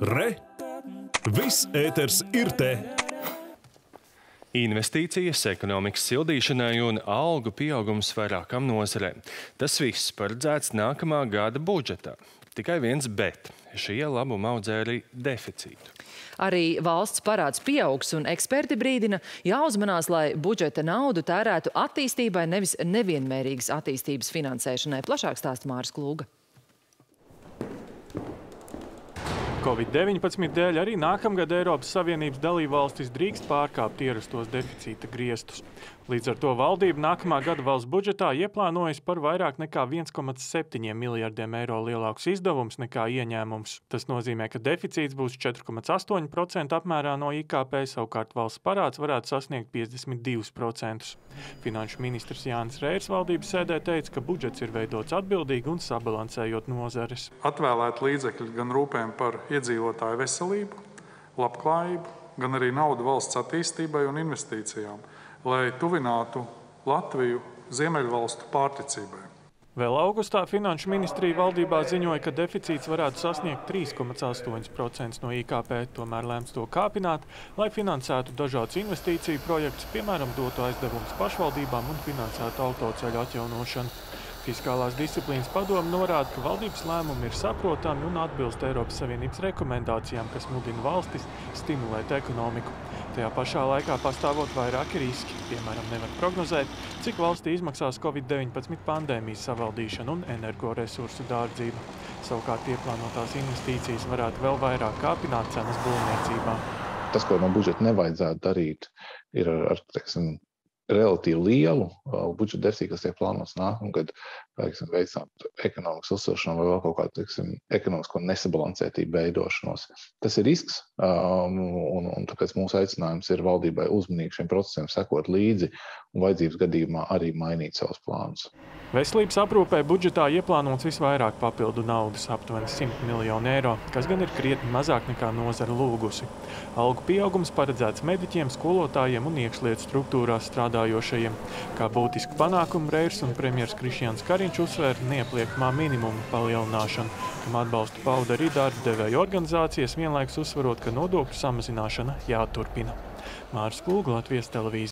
Re! Viss ēters ir te! Investīcijas ekonomikas sildīšanai un algu pieaugums vairākām nozarēm. Tas viss paredzēts nākamā gada budžetā. Tikai viens bet. Šie labumi audzē arī deficītu. Arī valsts parāds pieaugs un eksperti brīdina jāuzmanās, lai budžeta naudu tērētu attīstībai, nevis nevienmērīgas attīstības finansēšanai. Plašāk stāsta Māris Klūga. Covid-19 dēļ arī nākamgad Eiropas Savienības dalībvalstis drīkst pārkāpt ierastos deficīta griestus. Līdz ar to valdība nākamā gada valsts budžetā ieplānojas par vairāk nekā 1,7 miljardiem eiro lielākus izdevumus nekā ieņēmums. Tas nozīmē, ka deficīts būs 4,8% apmērā no IKP, savukārt valsts parāds varētu sasniegt 52%. Finanšu ministrs Jānis Reirs valdības sēdē teica, ka budžets ir veidots atbildīgi un sabalansējot nozares. Atvēlēt līdzekļi gan rūpēm par iedzīvotāju veselību, labklājību, gan arī naudu valsts attīstībai un investīcijām lai tuvinātu Latviju Ziemeļvalstu pārticībai. Vēl augustā Finanšu ministrija valdībā ziņoja, ka deficīts varētu sasniegt 3,8% no IKP, tomēr lēms to kāpināt, lai finansētu dažādus investīciju projektus, piemēram, dotu aizdevumus pašvaldībām un finansētu autoceļu atjaunošanu. Fiskālās disciplīnas padome norāda, ka valdības lēmumi ir saprotami un atbilst Eiropas Savienības rekomendācijām, kas mudina valstis stimulēt ekonomiku. Tajā pašā laikā pastāvot vairāki riski. Piemēram, nevar prognozēt, cik valstī izmaksās Covid-19 pandēmijas savaldīšana un energoresursu dārdzība. Savukārt ieplānotās investīcijas varētu vēl vairāk kāpināt cenas būvniecībā. Tas, ko no budžeta nevajadzētu darīt, ir ar, ar teiksim, relatīvi lielu uh, budžeta deficītu, kas tiek plānots nākamgad, teiksim, veicināt ekonomikas uzsveršanu vai vēl kaut kādu teiksim, ekonomisko nesabalansētību veidošanos. Tas ir risks, um, un, un tāpēc mūsu aicinājums ir valdībai uzmanīgi šiem procesiem sekot līdzi un vajadzības gadījumā arī mainīt savus plānus. Veselības aprūpē budžetā ieplānots visvairāk papildu naudas - aptuveni 100 miljonu eiro, kas gan ir krietni mazāk nekā nozara lūgusi. Algu pieaugums paredzēts mediķiem, skolotājiem un iekšlietu struktūrās strādājošajiem. Kā būtisku panākumu Reirs un premjers Krišjāns Kariņš uzsvēra neapliekamā minimuma palielināšanu, kam atbalstu pauda arī darba devēju organizācijas, vienlaikus uzsvarot, ka nodokļu samazināšana jāturpina. Māris Klūga, Latvijas televīzija.